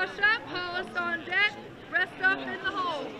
wash up, haul on deck, rest up in the hole.